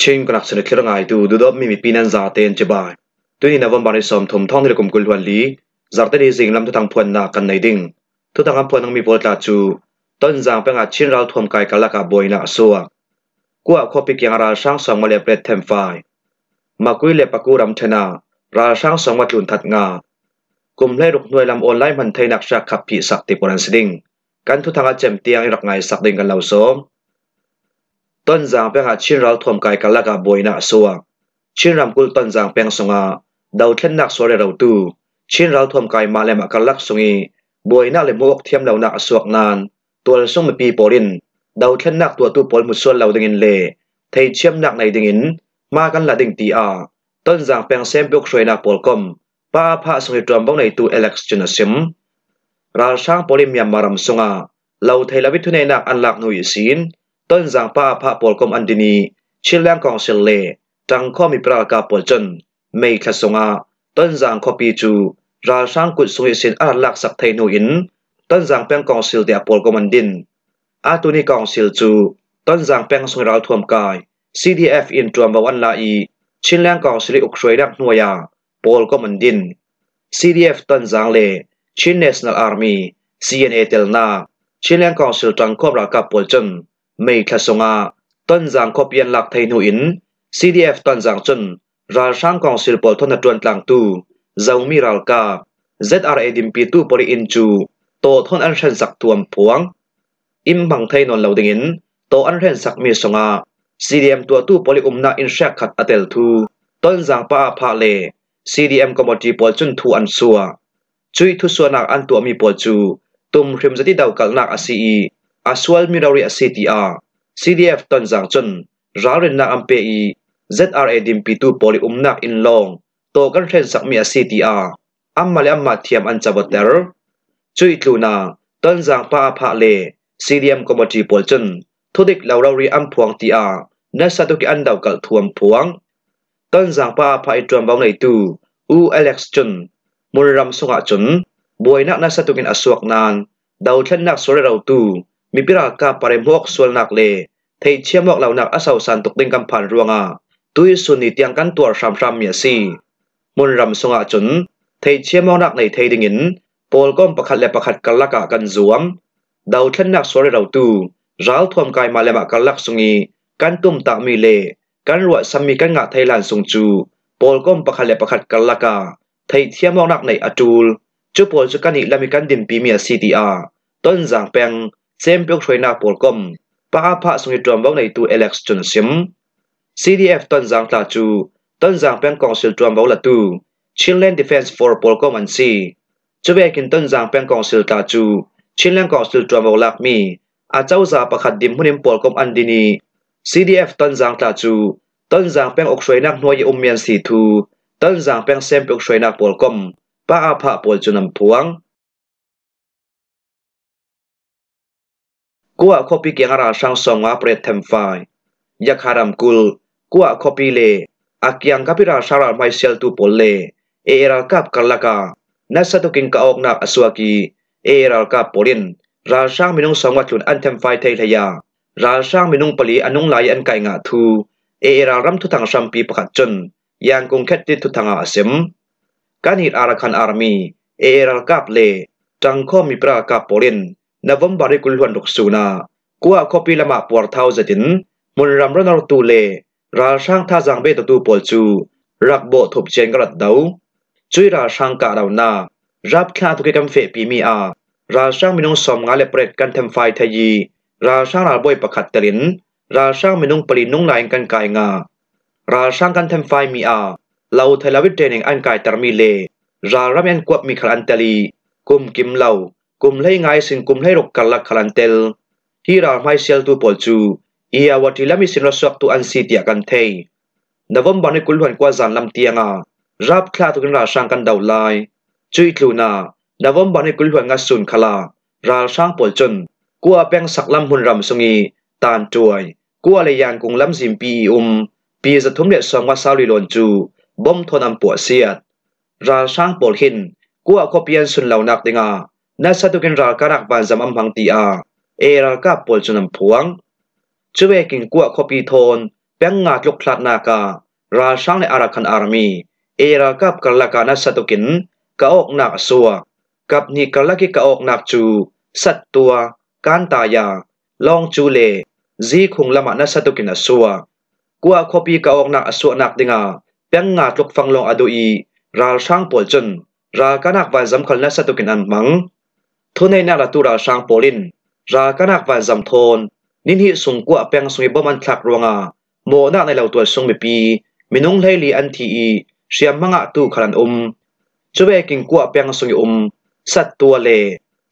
เชิงกนักสนิทเคลื่อนไหวตูดูดอบมีมีปีนันซาเตนจ็บายตัวนี้นวันบาริสมถมท่องในกลุ่มกุลวันลีจากแต่ดีสิงลำทุทางพวนนากันในดิ่งทุทางพวนนังมีบทลาจูต้นจางเป็นอาชินเราทวมกากันละกับบอยนาสัวกัวาคบปิกยังราช่างสองมาเลเปรตเทมไฟมาคุยเลปกูรำชนาราช่างสองมาจุนทัดงากลุ่มเล่รุกหน่วยลำออนไลน์มันเทนักชาขับผีสักติปรันสิดิ่งกันทุทางอาเจมเตียงรักไงสักดิ่งกันเหล่าสม ton jang pe ha chin ral thom kai kala ka boina suwa chin ram kul ton jang peng songa dau thlen nak sore ro tu. Chin ral thom kai ma le ma kalak sungi boina le mok thiam lo nak suak nan. Tual sung mi pi porin. Dau thlen nak tua tu pol mu sol lo ding in le. Thei chiam nak nei ding in. Ma kan la ding ti a. Ton jang peng sem bok shroi na pol kom. Pa pha sungi trom bong nei tu alex chuna sim. Ral sang polim yam maram sunga lo thei la bi thu nei nak an lak nu ต้นสังปาพระปวกมอันดินีชิลแรงกองเซลเลจังข้อมีปรากาปวดจนไม่ขัดสงอาต้นสังข้อปีจูราช่างกุดสุยสินอาลักสักเทนูอินต้นสังเป็นกองเซลดียปลดกมอันดินอาตุนีกองเซลจูต้นสังเป็นสุยราวทวมกาย CDF อินจวมบวันลาอีชิลแรงกองเซลอุกช่ยดักนัวยาปลดกมอันดิน CDF ต้นสังเล่ชิน National Army CNA เตลนาชิลแรงกองเซลจังข้อปรากาปวดจน mei kha songa ton jang ko pian lak thei nu in cdf ton jang chun ral sang council pol thona tuan tlang tu zomi ral ka zra dim pi tu pori in chu to thon an hren sak tuam phuang im bang thei non lo ding in to an hren sak mi songa cdm tu tu poli umna in shak khat atel thu ton jang pa pha le cdm committee pol chun thu an suwa chui thu suanak an tu mi pol chu tum hrim zati dau kalnak asi aswal mirawi CTR CDF ton zang chun rawren na ampe i ZRA dim P2 poli umnak in long to kan ren sak mi ACTR ammale amma thiam an chabater chui tluna ton zang pa pha le CDM committee pol chun thudik lawrawi am phuang ti a, na sa to ki an daw kal thuam phuang ton zang pa pha i tram bang nei tu, u alex chun murram sunga chun boina na sa to kin aswak nan dau thlen nak sore rau tu มีปิรากาปาริมพวกส่วนหนักเลเทเชียมอกเหล่านักอาสาวสันตุกดิงกผ่านรัวงาตุยสุนีเตียงกันตัวรามรามเมียซีมุนรำสงอาจุนเทเชียมอกนักในเทดิงินโปลก้มประคัดและประคัดกันละกะกันสวมดาวทันนักสวรเราตูร้าวทวมกายมาเลมะกันลักสุงีกันตุ่มตะมีเลกันรวดสามีกันงะไทยลานสุงจูโปลก้มประคัดและประคัดกันละกะไทยเชียมอกนักในอจูลจุโปลจุกันอีและมีกันดิมปีเมียซีตีอาต้นจางแปง sem pyok shoi na pol kom pa pha sungi trom bang nei tu alex chun sim cdf ton jang tla chu ton jang peng council trom bang la tu chinland defense for pol kom an si chube kin ton jang peng council ta chu chinland council trom bang lak mi a chau za pakhat dim hunim pol kom an dini cdf ton jang tla chu ton jang peng ok shoi nak noi um mian si thu ton jang peng sem pyok shoi na pol kom pa a pha กัวคบปีเกียงราช่างสองอาเปรตเทมไฟยักษ์หารัมกุลกัวคบปีเลอากียงกับพิราชาราไม่เซลตูปลเลเอรัลกับกัลลากานัสตุกินกาอกนักอสวากีเอรัลกับปรินราช่างมินุงสองวัจุนอันเทมไฟเทลยทยาราช่างมินุงปลีอันนุงลายอันไก่งาทูเอรารัมทุทังชัมปีประกาศจนยังกงแคติทุทังอาเซมการหิดอาราคันอาร์มีเอรัลกับเลจังข้อมีปรากาปอริน นวมบาริกุลหวนดกสูนากัวคอปีละมาปวดเท้าจะตินมุนรำรนรตูเลราช่างท่าจังเบตตูปอลจูรักโบทบเจนกระดดาวช่วยราช่างกะเรานารับข้าทุกกรรมเฟปีมีอาราช่างมินุงสมงาเลเปรตกันทำไฟทยีราช่างราบอยประคัดตลินราช่างมินุงปลีนุงลายกันกายงาราช่างกันทำไฟมีอาเราเทลวิเตนเองอันกายตรมีเลรารับยันกวบมีขลันตลีกุมกิมเหล่า กุมให้ไงสิงกุมให้รกกัลักขลันเตลที่ราไม่เซลตัวปอลจูอียาวัติลามิสินรสวกตัวอันสีเตียกันเทยนวมบันให้กุลหันกว่าจันลำเตียงารับคลาตุกันราช่างกันดาวลาจุยทลูนานวมบันให้กุลหันงัสุนขลาราช่างปอลจุนกัวเป็งสักลำหุ่นรำสงีตานจวยกัวเลยยางกุงลำสิมปีอุมปีจะทุ่มเด็ดสองว่สาวลีลอนจูบ่มทนอันปวดเสียดราช่างปอลหินกัวขอเปลี่ยนสุนเหล่านักดีงา นัสตุกินราการักบานจำอัมพังตีอาเอรากับปลชนน้มพวงช่วยกินกัวขบีทนแบงงาดลกพลัดนาการาช่างในอารักันอาร์มีเอรากับกัลลากานัสตุกินกะอกหนักสัวกับนี่กัลลากิกะอกหนักจู สัตตัวการตายาลองจูเลจีคงละมานัสตุกินสัวกัวขบีกะอกหนักสัวหนักดิงาแบงงาดลกฟังลองอดุยราช่างปลชนราการักบานจำคัลนัสตุกินอันมัง ทุนในนักละตุราช่างโปลินรากันักวันจำทนนินฮิสุงกัวเปียงสุงบมันทักรวงาโมนาในเหล่าตัวสุงมีปีมินุงเลลีอันทีเสียมังะตูขันอุมช่วยกินกัวเปียงสุงอุมสัตตัวเล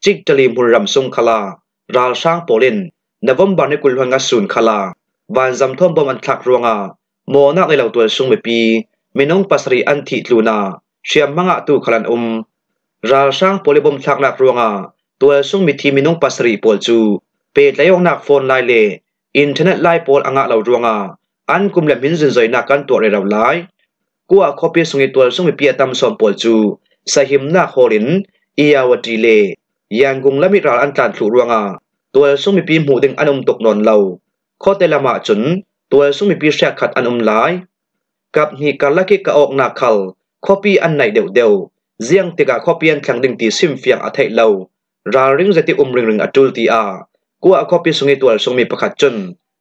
จิกจลีมุนรำสุงคลาราช่างโปลินนวมบันในกุลหังกสุนคลาวันจำทนบมันทักรวงาโมนาในเหล่าตัวสุงมีปีมินุงปัสรีอันทีลูนาเสียมังะตูขันอุมราช่างโปลิบมทักหลักรวงา ตัวซุ่มมีทีมินุงปัสรีปวดจูเปิดไลองนักโฟนไลเล่อินเทอร์เน็ตไลปวดอ่างเราดวงอะอันกลุ่มแหลมหินสินใจนักกันตัวเรายวไลกูอะคอปีสุงิตัวซุ่มมีเปียตามสอมปวดจูใส่หิมนักโฮรินอียาวดีเล่ยังกุงและมิราอันการถูดวงอะตัวซุ่มมีปีหมูดึงอันอุ่มตกนอนเราข้อเตลมาจุนตัวซุ่มมีปีแชกขัดอันอุ่มไลกับนี่การลักกิกะออกนักขลคอปีอันไหนเดียวเดียวเจียงติกาคอปีอันแข็งดึงตีซิมเฟียงอัฐเทเลา ราริงจะติอุ้มริงริงอจุลตีอากัวอคอปิสุงิตัวสงมีประคัดจน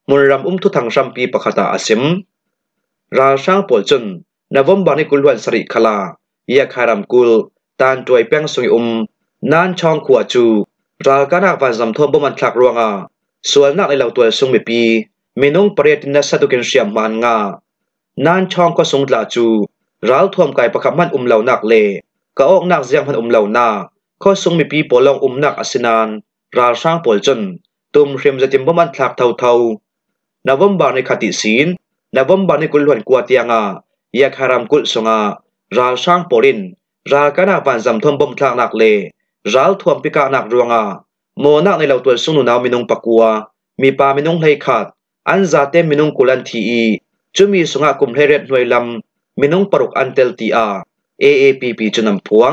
มุนรำอุ้มทุทังรัมปีประคตาอาศิมราช่างปวดจนนวมบานิกุลวันสริคลาเยคารำกุลตานจวยแป้งสุงิอุ้มนานช่องขวาจู รากานักวันจำทอมบมันทักรวงอาส่วนนักในเหล่าตัวสงมีปีมีนุ่งเปรียตินัสตุกินเสียมมันงานานช่องก็สงลาจูร้าวท่วมกาประคับมันอุ้มเหล่านักเลกะออกนักเสียงพันอุ้มเหล่านา ข้อสงมีปีปลองอุมนักอสินานราช่างปลจนตุมเรียมจะติมบมันทลักเท่าเท่านวมบานในคติศีลนวมบานในกุลวันกัวเตียงาอยากฮารามกุลสงาราช่างปลินรากานาวันจำทมบมทางนักเลราทวมพิกานักรวงาโมนักในเหล่าตัวสุนุนามินุงปะกัวมีปามินุงให้ขาดอันซาเตมินุงกุลันทีอีจะมีสงากุมเฮเร็ดหน่วยลำมินุงปรุกอันเตลตีอา AAPP จุนำพวง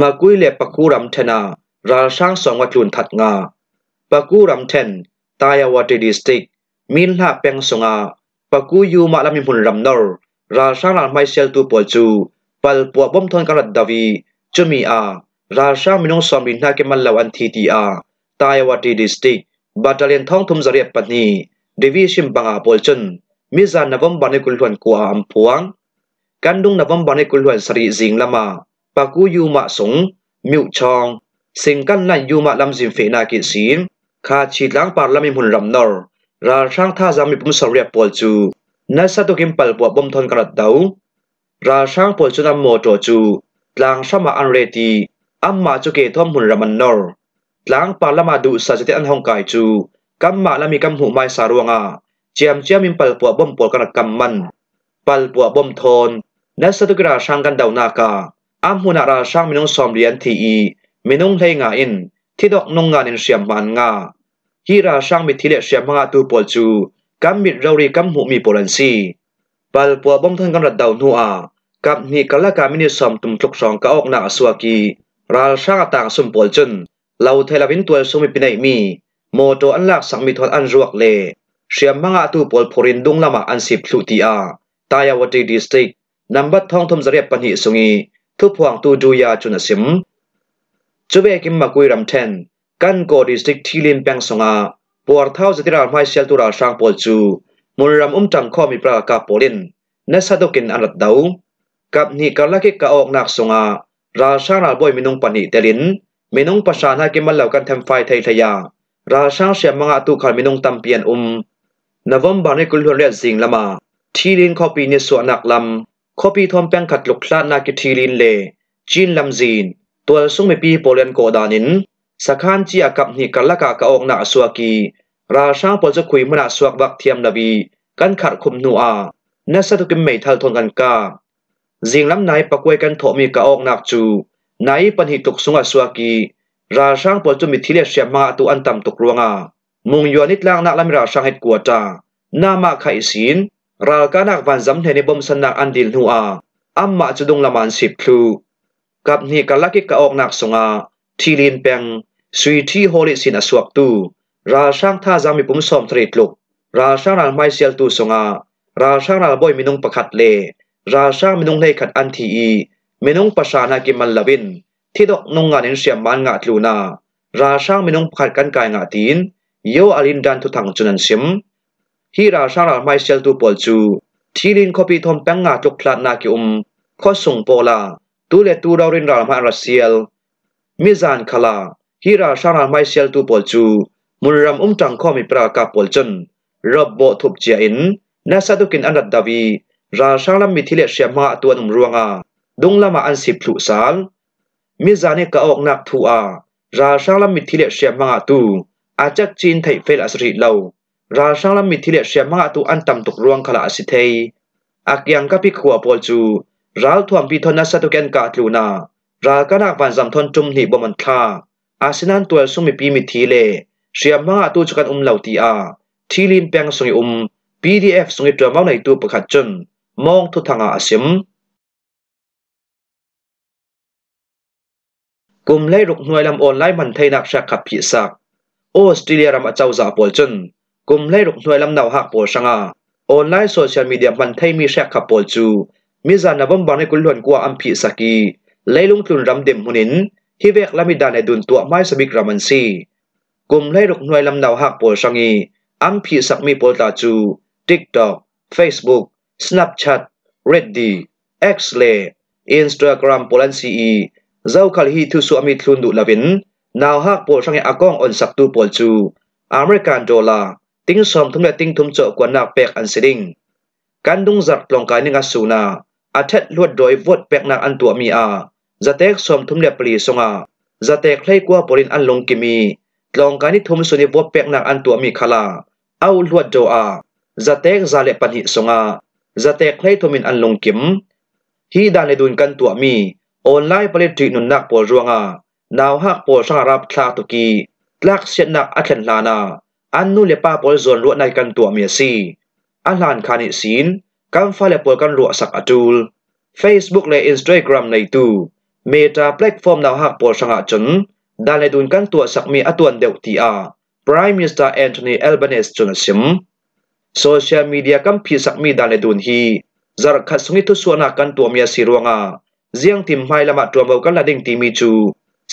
มากุยเล็ปะกูรำเทนาราช่างสองวัตุนถัดงาปะกูรำเทนตายาวตีดิสติกมินลาเปงสงาปะกูยูมาลามิพุนรำนอร์ราช่างลาไมเซลตูปอจูปัลปัวบอมทอนการัดดาวีจุมีอาราช่างมินงสอมินนาเกมันลาวันทีตีอาตายาวตีดิสติกบัตรเลียนท้องทุมจรียปันีดีวิชิมบังอาปอลจนมิจานนวมบานิกุลหวนกัวอัมพวงกันดุงนวมบานิกุลหวนสรีจิงละมา bà cú yu mạ súng miu chong sinh căn lành yu mạ làm dìm phê na kiện xín khá chỉ lãng bà làm im hùn lầm nor ra sang tha ra mi bùm sầu rẹp bồn chú nà sa tô kim bàl bùa bùm thôn cà rật đấu ra sang bồn chú nam mô trò chú làng sa mà ăn rê tì âm mà chú kê thom hùn rầm ăn nor làng bà làm mà đủ sa chế ăn hông cải chú cam mạ làm mi cam hụ mai sa ruộng à chiam chiam im bàl bùa bùm bồn cà rật cầm mặn bàl bùa bùm thôn nà sa tô kira sang căn đầu nà cả อามุนาราช่างมินุงสอมเรียนทีอีมินุงเลงาอินที่ดอกนงงานินเสียมมันงาฮีราช่างมิทิเลเสียมงาตูปอลจูกัมมิดเรารีกัมหูมีปอลันซีปัลปัวบ่งทันกันรัดดาวนัวกับนี่กัลละกามินิสอมตุมทุกสองกะออกนาสวากีราช่างต่างสมปอลจุนเราเทลวินตัวสมิปินัยมีโมโตอันลักสังมิทอนอันรวกเลเสียมมังอาตูปอลพรินดุงละมาอันสิบสุติอาตายาวตีดิสติกนำบัดทองทมเรียบปนิสุงี ทุกพวงตูดูยาจุนสิมจูเบกิมมากุยรำเทนกันโกดิสติกที่ลินแปงสงอาปวดเท้าจะติราไมเชลตุราช่างปอลจูมุลรำอุ้มจังข้อมีปรากาปอลินเนสะดุกินอันรัดดาวกับนี่กาลักกะออกนักสงอาราชาราบอยมินุงปนิเตลินมินุงประชานากิมันเหล่ากันทำไฟไทยทยาราชาเสียมังอาตูขารมินุงตัมเปียนอุมนวมบานิกุลเรียนสิงละมาที่ลินข้อปีนิสวนักลำ คอปีทอมเปงขัดลุกลาดนากิทีลินเลจีนลำจีนตัวสุงมีปีโปเลนโกดานินสักขันจีอากับนิกันละกากะออกนาสวกีราชาปอจะคุยมนาสวกบักเทียมนบีกันขัดคุมนัวาเนสตุกิมเมทัลทนกันกาจิงลำไหนปะกวยกันโถมีกาออกนักจูไหนปัญหิตุกสุงอสวกีราชาปอจะมีทิเลเสีมาตุอันตำตุกรวงามุงยวนิตลางนักลำราชาเหตุกัวจานามาไขศีล รากานักวันจำเห็นิบมสนักอันดิลหัวอัมมาจุดงละมันสิบพลูกับนี่กะลักกิกะออกนักสงาทีลินเปงสุยที่โฮลิสินอสวกตูราช่างท่าจำมีปุ่มสอมตรีตลุกราช่างรันไม่เซียลตูสงาราช่างรันบอยมินุงประคัดเลราช่างมินุงให้ขัดอันทีอีมินุงประชานากิมันละวิน ที่ดอกนงงานเสียมมันงาดลูนาราช่างมินุงประคัดกันกายงาตีนโยอลินดันทุทังจุนันเสียม ฮีราชาราไม่เชลตูปอลจูที่รินคบีทอมแปงงาจกพลาดนาคิอุมข้อส่งโปลาตูเลตูเราเรินรามารัสเซียลมิซานคาลาฮีราชาราไม่เชลตูปอลจูมุนรัมอุ้มจังข้อมีปรากาปอลจนรับโบทุบเจียอินนซาตุกินอันดัดดาวีราชาลามิทิเลเชียมาตัวนุ่มรวงอาดงละมาอันสิบลุสารมิซานิกะออกนักทัวราชาลามิทิเลเชียมาตูอาจักจีนไทยเฟลอัสริเลา ราชาลมิทิเลเสียมังตุอันตำตกรวงขลาสิเทยอักยังกับพิขัวพอลจูราลทวมพิทนนัสตุเกนกาตลูนารากันักบันจำทนจุมหนีบมันท่าอาสินันตัวสุมิปีมิทีเลเสียมังตุจุกันอุมเหล่าตีอาทีลินแปงสุงอุม PDF สุงตัวมังในตัวประคัดจุนมองทุทางอาสิมกลุ่มไล่รุกหน่วยลำออนไล่มันไทยนักชักขับผีสักออสเตรเลียรำอาเจ้าจ่าปอลจุน กุมไล่ลุกหน่วยลำนาวหักโปสังอาออนไลน์โซเชียลมีเดียมันไทยมีแชร์ขับวปจูมีจานนับบังให้กุลวนกัวอัมพีสกีไล่ลุงตุนรำเดมหุนินที่เวกลามิดาในดุนตัวไม้สบิกรามันซีกุมไล่ลุกหน่วยลำนาวหักโปสังีอัมพีสักมีปโปตาจูทิกด็อกเฟซบุ๊กสแนปแชทเรดดี้เอ็กซ์เล Instagram โปลันซีอีเจ้าขัลฮีทุสุอมิทุนดุลาวินนาวหักโปสังีอากองออนสักตูปโปจูอเมริกันดอลลาร์ ติงสอมทุ่มและติงทุ่มโจกว่านาเป็กอันสิดิงการดุงจัดปลงกายนิงาสูนาอาเทศลวดโดยวดเป็กนักอันตัวมีอาจะเตกสอมทุ่มและปลีสงาจะเตกใครกว่าปรินอันลงกิมีปลองกายนิทุ่มสุนิวดเป็กนักอันตัวมีคาลาเอาลวดโจอาจะเตกจาเลปันหิสงาจะเตกใครทุมินอันลงกิมฮีดานในดุนกันตัวมีออนไลน์ปลิตจีนุนนักปวดรัวงานาวหักปวดสังรับคลาตุกีลักเสียนักอัจฉริยานา อันนูเลป้าปอลจวนรัวในกันตัวเมียซีอันลานคานิสินกันฟ้าเลปอลกันรัวสักอจูล Facebook และ Instagram ในตู้เมตาแพลตฟอร์มดาวหักปอลสังหจนดานในดุนกันตัวสักมีอตวนเดวตีอา Prime Minister Anthony Albanese จนสิมโซเชียลมีเดียกันพีสักมีดานในดุนฮีจารขัดสงิทุสวนากันตัวเมียสีรวงาเจียงทิมไฮละมาตัวเบากันละดิ่งตีมีจู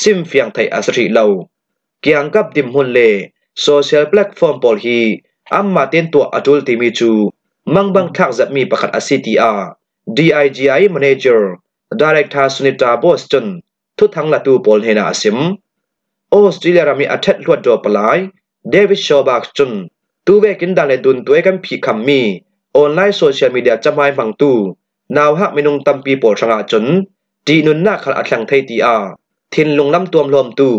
ซิมเฟียงไทยอัสริเลวเกียงกับดิมฮุนเล social platform pol hi amma ten to atul ti mi chu mangbang thak zat mi pakhat asiti a DIGI manager director สุนิตา Boston ทุทั้งละตูปอลเฮนาซิมออสเตรเลียรามีอัตลวดดอปลายเดวิดชอบักจุนตูเวกินดาเลดุนตัวเอกันผีคำมีออนไลน์โซเชียลมีเดียจะไม่ฟังตูนาวฮักเมนุงตัมปีปอชงาจุนดีนุนนาขัดอัตลังไทยตีอาทินลงลำตัวมลมตู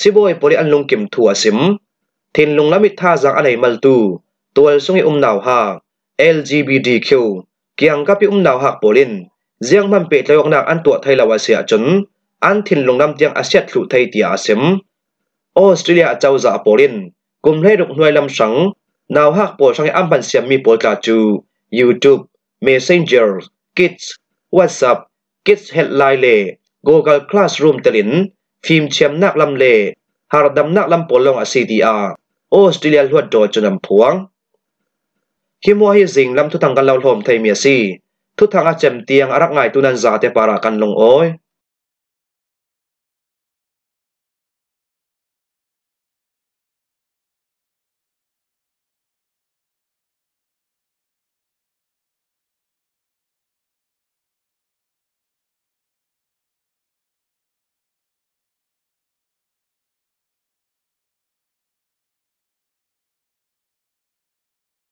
ซิบอยปริอันลงกิมถัวซิม thin lung lamit tha rằng zang anei mal tu. Tual sungi umnau ha. LGBTQ kiang kapi umnau hak polin. Riang man pe tlayok nak an tua thai lawa sẹo chun. An thin lung lam tiang asiat thlu thai tia asem Australia châu chau za lên, cùng hlei ruk nuôi lâm sang nào hạc po sang am ban siam mi po ta chu. YouTube Messenger Kids WhatsApp Kids headline le. Google Classroom telin. Phim chem nak lâm le. Har dam nak lam polong a CDR ออสเตรเลียลวดโดจนน้ำพวงฮิมว่าให้สิงลำทุทังกันเลาหลมไทยเมียซีทุทังอาเจมเตียงอารักไงตุนันซาเตปารากันลงโอย